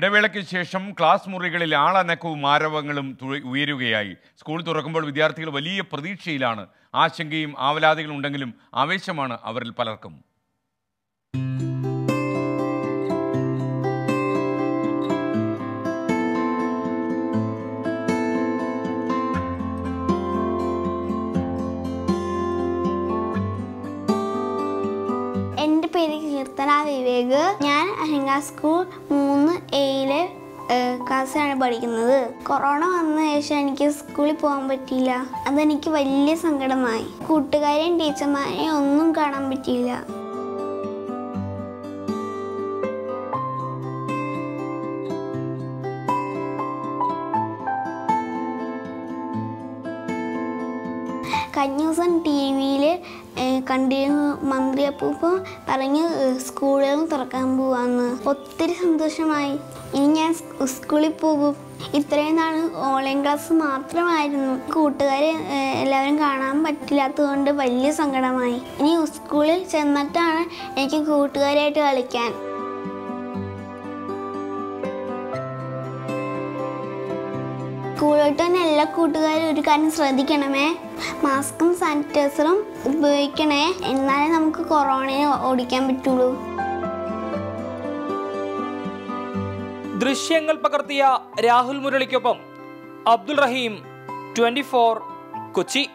ഇടവേളയ്ക്ക് ശേഷം ക്ലാസ് മുറികളിൽ ആളനക്കവും ആരവങ്ങളും ഉയരുകയായി. സ്കൂൾ തുറക്കുമ്പോൾ വിദ്യാർത്ഥികൾ വലിയ പ്രതീക്ഷയിലാണ്. ആശങ്കയും ആവലാതികളും ഉണ്ടെങ്കിലും ആവേശമാണ് അവരിൽ പലർക്കും. കീർത്തന വിവേക്. ഞാൻ അഹങ്ക സ്കൂൾ മൂന്ന് എയിലെ ക്ലാസ്സിലാണ് പഠിക്കുന്നത്. കൊറോണ വന്ന ശേഷം എനിക്ക് സ്കൂളിൽ പോകാൻ പറ്റിയില്ല. അതെനിക്ക് വലിയ സങ്കടമായി. കൂട്ടുകാരെയും ടീച്ചർമാരെയും ഒന്നും കാണാൻ പറ്റിയില്ല. കഴിഞ്ഞ ദിവസം ടി വിയിൽ കണ്ടിരുന്നു മന്ത്രി ഇപ്പോൾ പറഞ്ഞ് സ്കൂളുകൾ തുറക്കാൻ പോവാന്ന്. ഒത്തിരി സന്തോഷമായി. ഇനി ഞാൻ സ്കൂളിൽ പോകും. ഇത്രയും നാൾ ഓൺലൈൻ ക്ലാസ് മാത്രമായിരുന്നു. കൂട്ടുകാരെ എല്ലാവരും കാണാൻ പറ്റില്ലാത്തതുകൊണ്ട് വലിയ സങ്കടമായി. ഇനി സ്കൂളിൽ ചെന്നിട്ടാണ് എനിക്ക് കൂട്ടുകാരായിട്ട് കളിക്കാൻ. സ്കൂളിലോട്ട് തന്നെ എല്ലാ കൂട്ടുകാരും ഒരു കാര്യം ശ്രദ്ധിക്കണമേ. മാസ്കും സാനിറ്റൈസറും ഉപയോഗിക്കണേ. എന്നാലേ നമുക്ക് കൊറോണയെ ഓടിക്കാൻ പറ്റുള്ളൂ. ദൃശ്യങ്ങൾ പകർത്തിയ രാഹുൽ മുരളിക്കൊപ്പം അബ്ദുൾ റഹീം ട്വന്റി കൊച്ചി.